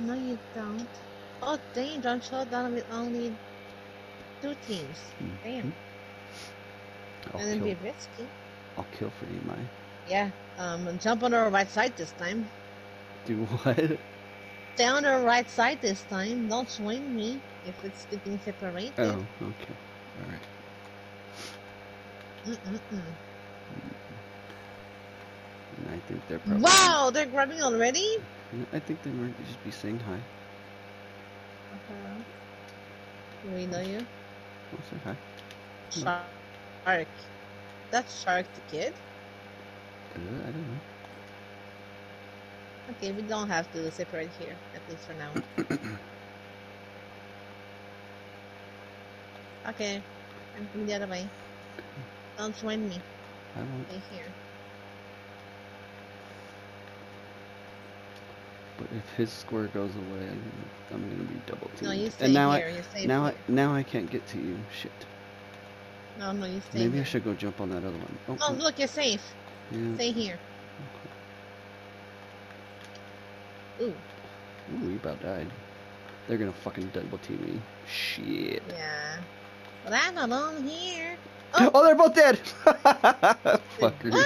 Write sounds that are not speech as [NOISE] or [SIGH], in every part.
No, you don't. Oh, dang, Jump Showdown with only two teams. Damn. I'll and then be risky. I'll kill for you, Mai. Yeah, um, jump on the right side this time. Do what? Stay on the right side this time. Don't swing me if it's getting separated. Oh, okay. Alright. Mm-mm-mm. And I think they're probably... Wow, they're grabbing already? I think they might just be saying hi. Uh-huh. Do we know you? I'll say hi. Shark. That's Shark the kid? Uh, I don't know. Okay, we don't have to separate here, at least for now. [COUGHS] okay, I'm going the other way. Don't join me. I won't. Stay here. But if his square goes away, I'm gonna be double teamed. No, you stay and now here. I you stay now I now I can't get to you. Shit. No, no, you stay Maybe here. I should go jump on that other one. Oh, Oh, oh, look, you're safe. yeah. Stay here. Ooh, Ooh, we about died. They're gonna fucking double team me. Shit. yeah. Well, I'm alone here. Oh, Oh. they're both dead. [LAUGHS] Fuckers.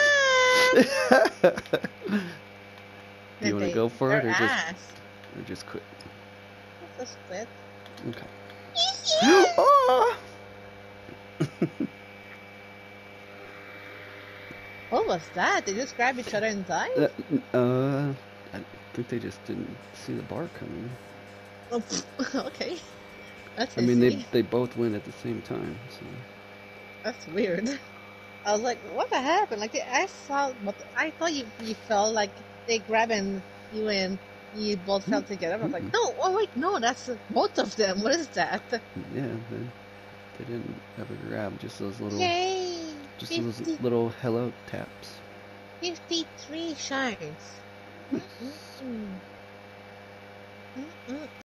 [LAUGHS] [LAUGHS] Do you want to go for it or just or just quit? A split. Okay. oh! [LAUGHS] What was that? They just grab each other and die? Uh, uh, I think they just didn't see the bar coming. Oh, [LAUGHS] okay. That's I mean, they they both went at the same time. So That's weird. I was like, what happened? Like, I saw, but I thought you you felt like they grabbing you and you both fell together. I was like, no, oh wait, no, that's both of them. What is that? yeah, they, they didn't have a grab. Just those little, Yay! just those little hello taps. 53 shards. [LAUGHS] Mm-mm. Mm-mm.